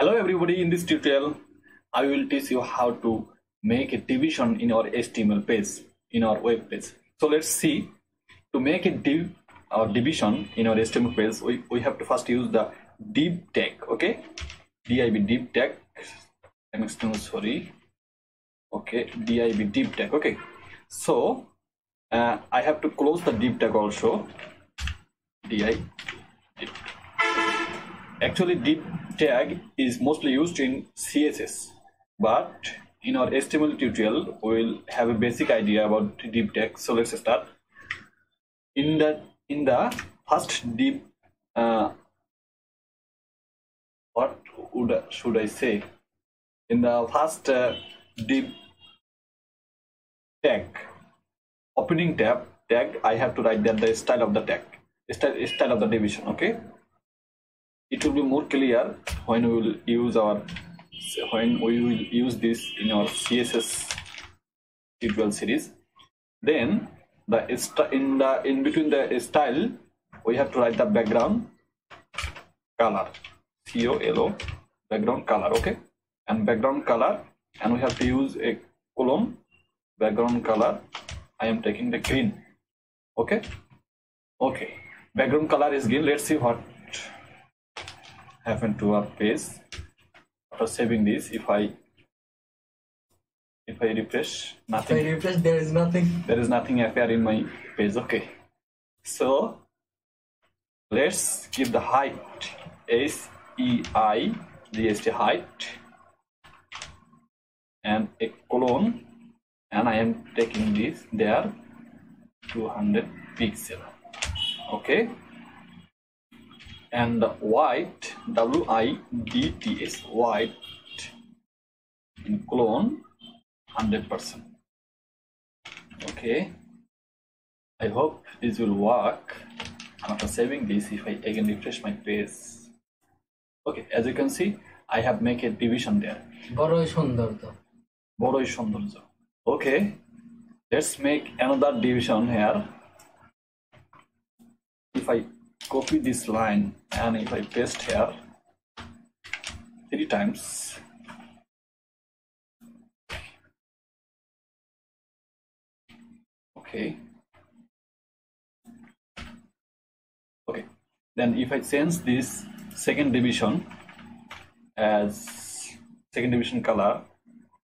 Hello everybody, in this tutorial I will teach you how to make a division in our HTML page, in our web page. So let's see, to make a div or division in our HTML page, we, we have to first use the div tag, okay? div div tag, I'm sorry. Okay, div div tag, okay? So uh, I have to close the div tag also, div Actually, div tag is mostly used in CSS, but in our HTML tutorial, we'll have a basic idea about div tag. So let's start. In the in the first div, uh, what would should I say? In the first uh, div tag, opening tab tag, I have to write that the style of the tag, style style of the division. Okay it will be more clear when we will use our when we will use this in our css tutorial series. Then the in the in between the style we have to write the background color. C o l o background color okay? And background color and we have to use a colon background color. I am taking the green okay? Okay background color is green. Let's see what happen to our page after saving this if i if i refresh nothing if I refresh there is nothing. There is nothing appear in my page. Okay. So let's give the height. S e i gst height. And a colon. And i am taking this there. 200 pixel. Okay and white w i d t s white in clone 100% okay i hope this will work after saving this if i again refresh my page okay as you can see i have make a division there বড়ই সুন্দর তো বড়ই সৌন্দর্য okay let's make another division here if i copy this line and if I paste here three times. Okay. Okay. Then if I change this second division as second division color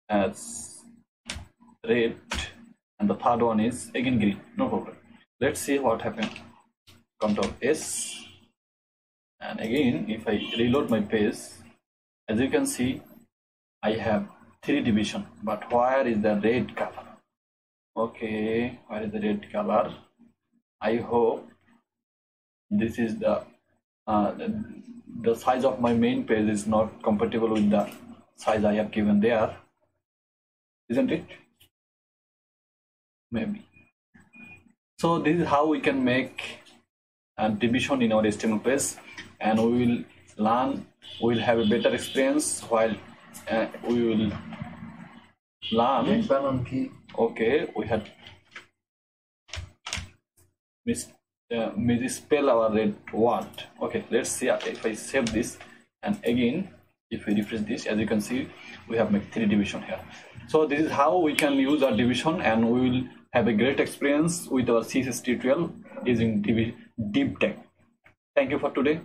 as red and the third one is again green no problem. Let's see what happened control s. And again if I reload my page as you can see I have three division. But where is the red color? Okay where is the red color? I hope this is the uh, the size of my main page is not compatible with the size I have given there. Isn't it? Maybe. So this is how we can make and division in our HTML page and we will learn, we will have a better experience while uh, we will learn. Okay, we had mis uh, misspell our red word. Okay, let's see uh, if I save this and again if we refresh this as you can see we have made three division here so this is how we can use our division and we will have a great experience with our css tutorial using division div tag thank you for today